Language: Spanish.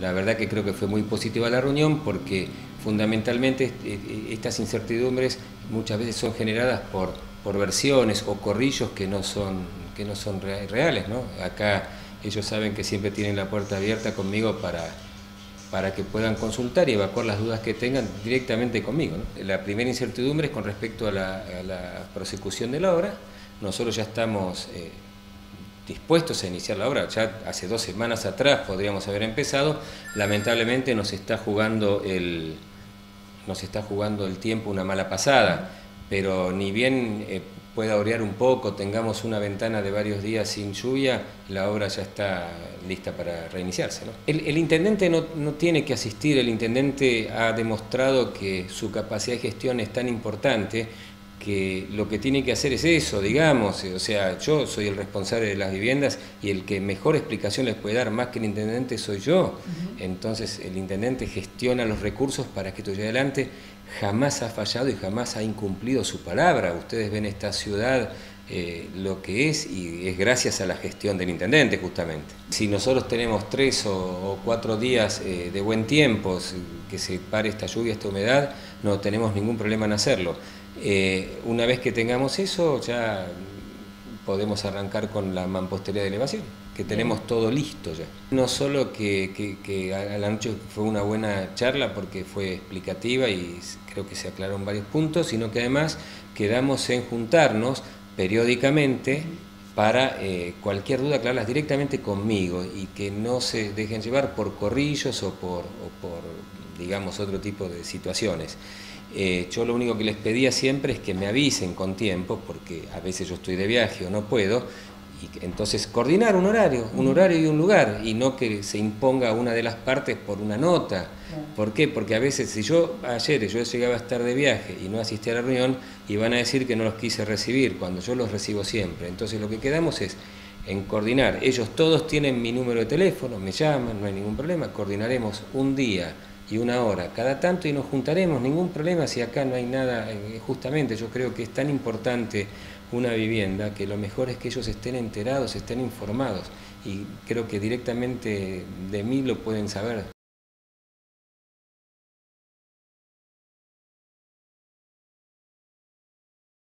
La verdad que creo que fue muy positiva la reunión porque fundamentalmente estas incertidumbres muchas veces son generadas por, por versiones o corrillos que no son, que no son reales. ¿no? Acá ellos saben que siempre tienen la puerta abierta conmigo para, para que puedan consultar y evacuar las dudas que tengan directamente conmigo. La primera incertidumbre es con respecto a la, prosecución de la obra. Nosotros ya estamos... Eh, dispuestos a iniciar la obra. Ya hace dos semanas atrás podríamos haber empezado. Lamentablemente nos está jugando el, nos está jugando el tiempo una mala pasada, pero ni bien eh, pueda orear un poco, tengamos una ventana de varios días sin lluvia, la obra ya está lista para reiniciarse. El, el, intendente no, no tiene que asistir, el intendente ha demostrado que su capacidad de gestión es tan importante que lo que tiene que hacer es eso, digamos, o sea, yo soy el responsable de las viviendas y el que mejor explicación les puede dar más que el intendente soy yo. Entonces el intendente gestiona los recursos para que esto llegue adelante, jamás ha fallado y jamás ha incumplido su palabra. Ustedes ven esta ciudad eh, lo que es y es gracias a la gestión del intendente justamente. Si nosotros tenemos tres o, cuatro días eh, de buen tiempo, que se pare esta lluvia, esta humedad, no tenemos ningún problema en hacerlo. Eh, una vez que tengamos eso, ya podemos arrancar con la mampostería de elevación, que tenemos todo listo ya. No solo que, a la noche fue una buena charla porque fue explicativa y creo que se aclararon varios puntos, sino que además quedamos en juntarnos periódicamente para eh, cualquier duda aclararlas directamente conmigo y que no se dejen llevar por corrillos o por, o por digamos, otro tipo de situaciones. Eh, yo lo único que les pedía siempre es que me avisen con tiempo, porque a veces yo estoy de viaje o no puedo, y entonces coordinar un horario, un horario y un lugar, y no que se imponga una de las partes por una nota. ¿Por qué? Porque a veces si yo ayer yo llegaba a estar de viaje y no asistí a la reunión, iban a decir que no los quise recibir, cuando yo los recibo siempre. Entonces lo que quedamos es en coordinar. Ellos todos tienen mi número de teléfono, me llaman, no hay ningún problema, coordinaremos un día y una hora cada tanto y nos juntaremos, ningún problema si acá no hay nada, eh, justamente yo creo que es tan importante una vivienda que lo mejor es que ellos estén enterados, estén informados y creo que directamente de mí lo pueden saber.